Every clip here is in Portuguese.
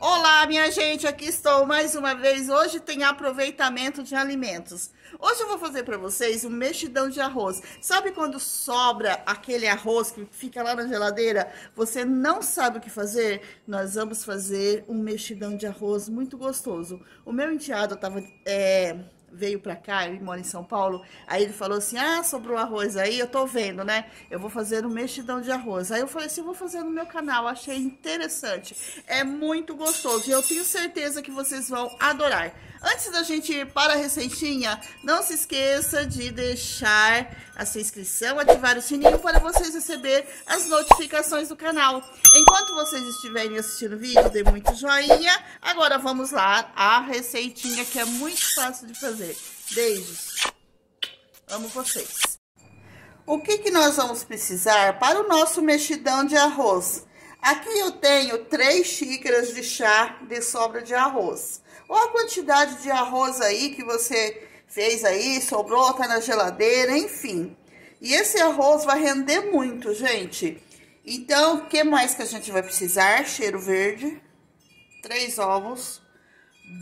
Olá, minha gente, aqui estou mais uma vez. Hoje tem aproveitamento de alimentos. Hoje eu vou fazer para vocês um mexidão de arroz. Sabe quando sobra aquele arroz que fica lá na geladeira? Você não sabe o que fazer? Nós vamos fazer um mexidão de arroz muito gostoso. O meu enteado estava é, veio pra cá, ele mora em São Paulo, aí ele falou assim, ah, sobrou arroz aí, eu tô vendo, né? Eu vou fazer um mexidão de arroz. Aí eu falei assim, eu vou fazer no meu canal, achei interessante. É muito gostoso e eu tenho certeza que vocês vão adorar. Antes da gente ir para a receitinha, não se esqueça de deixar a sua inscrição, ativar o sininho para vocês receber as notificações do canal. Enquanto vocês estiverem assistindo o vídeo, dê muito joinha. Agora vamos lá, a receitinha que é muito fácil de fazer. Beijos. Amo vocês. O que, que nós vamos precisar para o nosso mexidão de arroz? Aqui eu tenho 3 xícaras de chá de sobra de arroz. Ou a quantidade de arroz aí que você fez aí, sobrou, tá na geladeira, enfim. E esse arroz vai render muito, gente. Então, o que mais que a gente vai precisar? Cheiro verde, três ovos,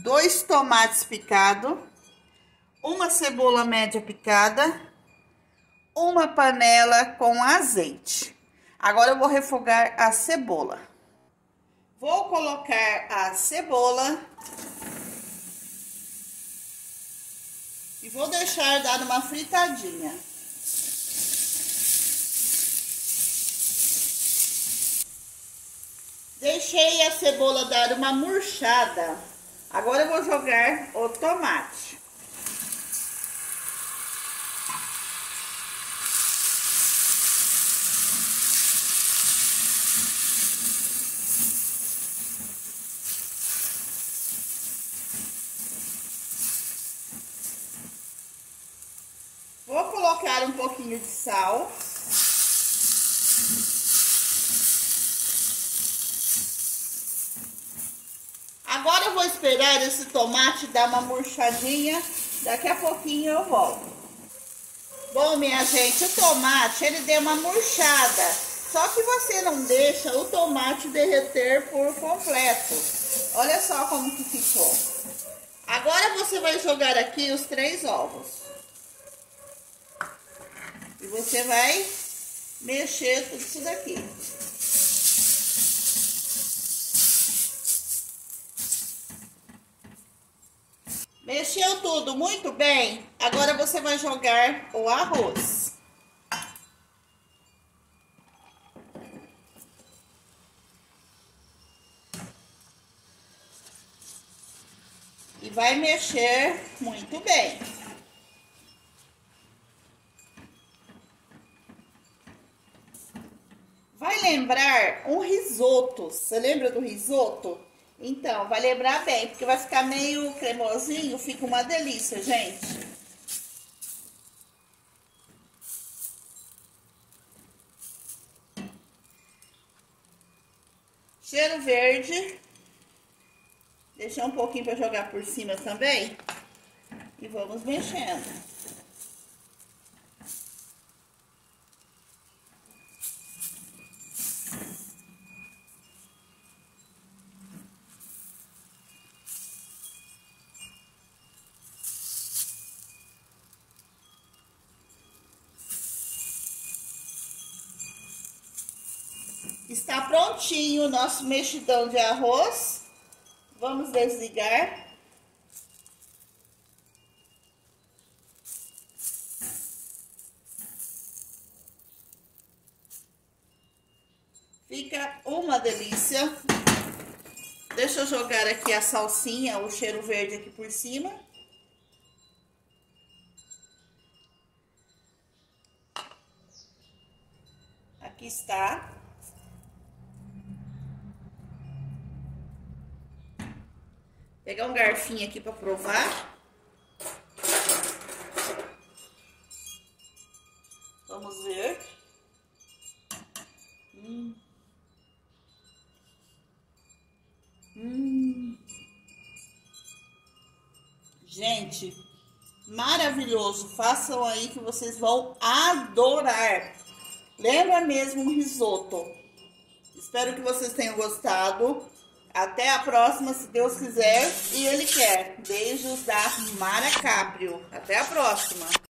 dois tomates picados, uma cebola média picada, uma panela com azeite. Agora eu vou refogar a cebola. Vou colocar a cebola e vou deixar dar uma fritadinha. Deixei a cebola dar uma murchada. Agora eu vou jogar o tomate. Vou colocar um pouquinho de sal. Agora eu vou esperar esse tomate dar uma murchadinha. Daqui a pouquinho eu volto. Bom, minha gente, o tomate, ele deu uma murchada. Só que você não deixa o tomate derreter por completo. Olha só como que ficou. Agora você vai jogar aqui os três ovos. Você vai mexer tudo isso daqui. Mexeu tudo muito bem. Agora você vai jogar o arroz. E vai mexer muito bem. Vai lembrar um risoto. Você lembra do risoto? Então, vai lembrar bem, porque vai ficar meio cremosinho, fica uma delícia, gente. Cheiro verde. Deixei um pouquinho para jogar por cima também. E vamos mexendo. Está prontinho o nosso mexidão de arroz. Vamos desligar. Fica uma delícia. Deixa eu jogar aqui a salsinha, o cheiro verde aqui por cima. Aqui está. Pegar um garfinho aqui para provar. Vamos ver. Hum. Hum. Gente, maravilhoso. Façam aí que vocês vão adorar. Lembra mesmo um risoto. Espero que vocês tenham gostado. Até a próxima, se Deus quiser e Ele quer. Beijos da Mara Caprio. Até a próxima.